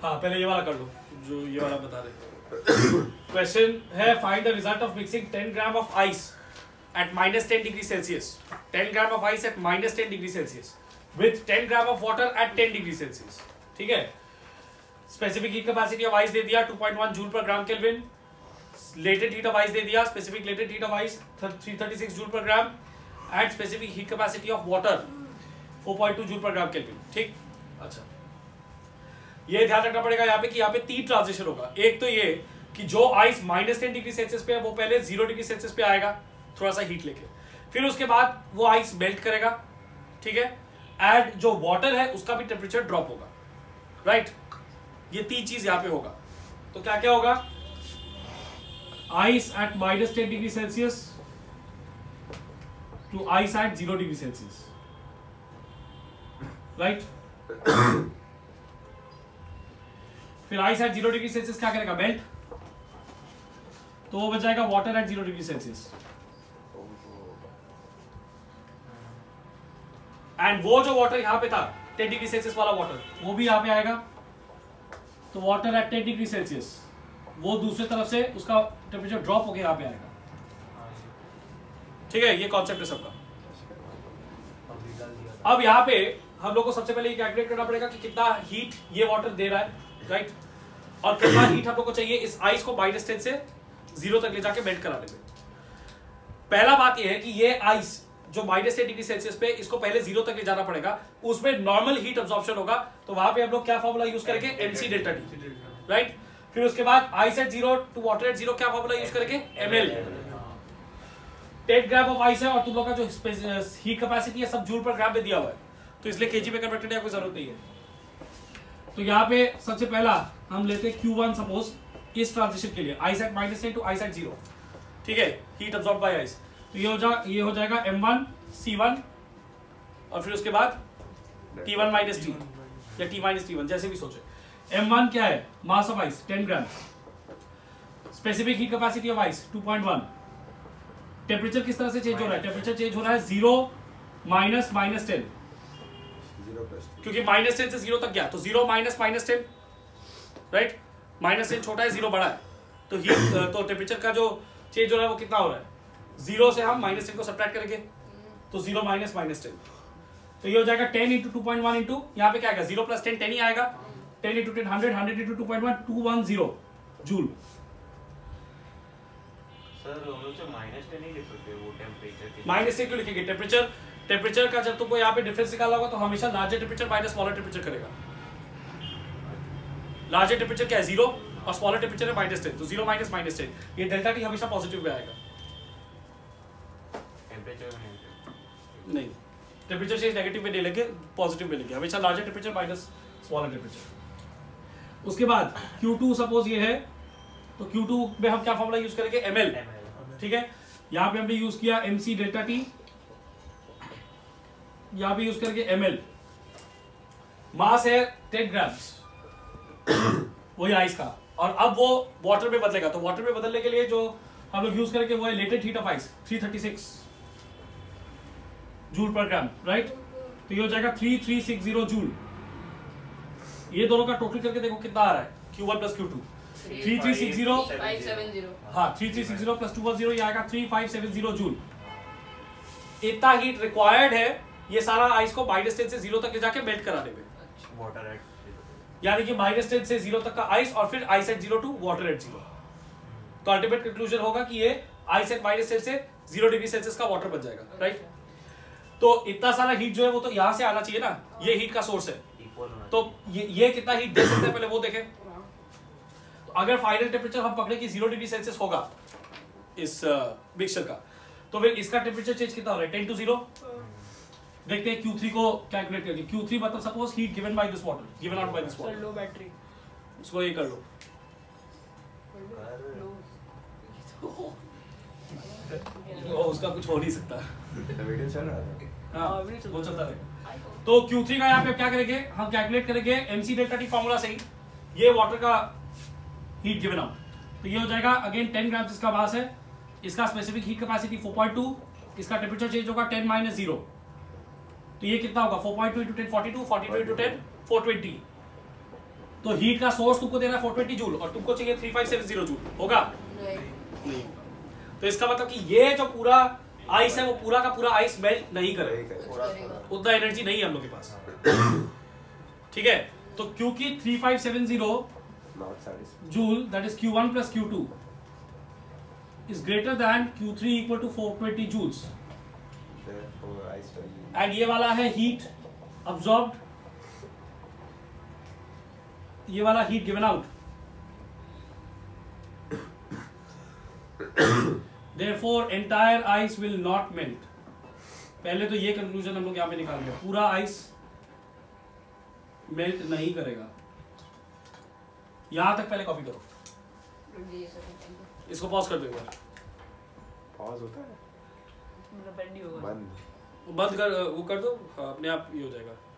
हाँ पहले ये वाला कर लो, जो ये वाला बता रहे क्वेश्चन है find the result of mixing 10 gram of ice at minus 10 degree Celsius. 10 gram of ice at minus 10 degree Celsius. With 10 gram of water at 10 degree Celsius. ठीक है? Specific heat capacity of ice दे दिया 2.1 joule per gram kelvin latent heat of ice दे दिया specific latent heat of ice 336 joule per gram and specific heat capacity of water 4.2 joule per gram kelvin ठीक? अच्छा। ये ध्यान रखना पड़ेगा यहाँ पे कि यहाँ पे तीन ट्रांजिशन होगा। एक तो ये कि जो ice minus ten degree Celsius पे है, वो पहले ज़ीरो डिग्री सेल्सियस पे आएगा, थोड़ा सा हीट लेके। फिर उसके बाद वो आइस मेल्ट करेगा, ठीक है? एंड जो वाटर है, उसका भी टेम्परेचर ड्रॉप होगा। राइट ये तीन चीज़ यहाँ पे होगा। तो क्या क्या होगा? Ice at minus ten degree Celsius to ice at zero degree Celsius right फिर ice at zero degree Celsius क्या करेगा? मेल्ट तो वो बच जाएगा water at zero degree Celsius and वो जो वाटर यहाँ पे था टेन डिग्री सेल्सियस वाला वाटर वो भी यहाँ पे आएगा। तो water at ten degree Celsius वो दूसरे तरफ़ से उसका टेम्परेचर ड्रॉप होकर यहाँ पे आएगा। ठीक है, ये कॉन्सेप्ट है सबका। अब यहाँ पे हम लोग को सबसे पहले ये कैलकुलेट करना पड़ेगा कि कितना हीट ये वाटर दे रहा है राइट और कितना हीट हम लोग को चाहिए इस आइस को माइनस टेन से ज़ीरो तक ले जाके मेल्ट कराने में। पहला बात ये है कि ये आइस जो माइनस टेन डिग्री सेल्सियस पे इसको पहले ज़ीरो तक ले जाना पड़ेगा उसमें नॉर्मल हीट ऑब्जॉर्प्शन होगा तो वहाँ पे हम लोग क्या फॉर्मूला यूज़ करेंगे? एमसी डेल्टा टी राइट फिर उसके बाद ice at zero to water at zero क्या फॉर्मूला यूज़ करेंगे? ML ten gram of ice है। और तुम लोग का जो हीट कैपेसिटी है सब जूल पर ग्राम में दिया हुआ है। तो इसलिए केजी में कन्वर्ट करने की कोई ज़रूरत नहीं है। तो यहाँ पे सबसे पहला हम लेते हैं Q1 सपोज़ इस ट्रांजिशन के लिए? Ice at minus ten to at zero ठीक है? हीट अब्सॉर्ब बाय आइस तो ये हो जा, ये हो जाएगा M1 C1 और फिर उसके बाद T1 माइनस टी या T माइनस टी जैसे भी सोचे। M1 क्या है? Mass of ice 10 gram specific heat capacity of ice 2.1 temperature किस तरह से चेंज हो रहा है? टेम्परेचर चेंज हो रहा है ज़ीरो माइनस माइनस टेन क्योंकि माइनस टेन से ज़ीरो तक गया तो zero minus minus ten right minus ten छोटा है ज़ीरो बड़ा है। तो हीट तो टेम्परेचर का जो चेंज हो रहा है, वो कितना हो रहा है? ज़ीरो से हम माइनस टेन को सब्ट्रैक्ट करेंगे। तो ज़ीरो माइनस माइनस टेन तो ये हो जाएगा ten into two point one into यहाँ पे क्या आएगा? ज़ीरो प्लस टेन टेन ही आएगा। Ten into ten hundred hundred into two point one two one zero joule minus क्यों लिखेंगे? टेम्परेचर टेम्परेचर का जब तुमको यहाँ पे डिफरेंस निकाला होगा तो हमेशा larger temperature minus smaller temperature करेगा। लार्जर टेम्परेचर क्या है? ज़ीरो और स्मॉलर टेम्परेचर है माइनस टेन तो ज़ीरो माइनस माइनस टेन ये डेल्टा टी हमेशा पॉजिटिव में आएगा नहीं। टेम्परेचर चेंज नेगेटिव में नहीं लेंगे पॉजिटिव में लेंगे। हमेशा larger temperature minus smaller temperature उसके बाद Q2 सपोज़ ये है तो Q2 में हम क्या फॉर्मूला यूज़ करेंगे? Ml ठीक है? यहाँ पे हमने यूज़ किया mc डेल्टा टी यहाँ पे यूज़ करके ml मास है 10 ग्राम्स वही आइस का। और अब वो वाटर में बदलेगा। तो वाटर में बदलने के लिए जो हम लोग यूज़ करेंगे वो है latent heat of ice 336 joule per gram right तो ये हो जाएगा 3360 जूल ये दोनों का टोटल करके देखो कितना आ रहा है? Q1 प्लस Q2 3360 हाँ 3360 प्लस 210 ये आएगा 3570 जूल इतना हीट रिक्वायर्ड है ये सारा आइस को माइनस टेन से ज़ीरो तक ले जाके मेल्ट कराने में। वाटर एट यानी कि माइनस टेन से ज़ीरो तक का आइस और फिर ice at zero to water at zero तो अल्टीमेट कंक्लूजन होगा कि ये आइस एट माइनस टेन से ज़ीरो डिग्री सेल्सियस का वाटर बन जाएगा राइट तो इतना सारा हीट जो है वो तो यहाँ से आना चाहिए ना ये हीट का सोर्स है। तो ये ये कितना हीट दे सकते हैं पहले वो देखें। अगर फाइनल टेम्परेचर हम पकड़े कि ज़ीरो डिग्री सेल्सियस होगा इस मिक्सचर का तो फिर इसका टेम्परेचर चेंज कितना हो रहा है? टेन टू ज़ीरो देखते हैं Q3 को कैलकुलेट करके। Q3 मतलब suppose heat given by this water given out by this water low battery इसको ये कर लो। ओ, उसका कुछ हो नहीं सकता। वीडियो चल रहा था। हाँ हाँ, नहीं वो चलता रहेगा तो Q3 का यहाँ पे क्या करेंगे? हम कैलकुलेट करेंगे MC डेल्टा टी फॉर्मूला से ही। ये वाटर का हीट गिवन आउट तो ये हो जाएगा अगेन 10 ग्राम इसका मास है। इसका स्पेसिफिक हीट कैपेसिटी 4.2 इसका टेम्परेचर चेंज होगा 10 माइनस ज़ीरो तो ये कितना होगा? 4.2 point two into ten forty two forty two into ten 420 तो हीट का सोर्स तुमको दे रहा है 420 जूल और तुमको चाहिए 3570 जूल होगा? नहीं। तो इसका मतलब कि ये जो पूरा आइस है वो पूरा का पूरा आइस मेल्ट नहीं करेगा उतना एनर्जी नहीं है हम लोग के पास। ठीक है? तो क्योंकि 3570 joule that is Q1 plus Q2 is greater than Q3 equal to 420 joules. And ये वाला है हीट अब्सॉर्ब्ड ये वाला heat given out therefore entire ice will not melt. पहले तो ये कंक्लूजन हम लोग यहाँ पे निकाल लिया पूरा आइस मेल्ट नहीं करेगा। यहाँ तक पहले कॉपी करो। इसको पॉज कर दो एक बार। पॉज होता है? बंद बंद। बंद कर वो कर दो हाँ, अपने आप ये हो जाएगा।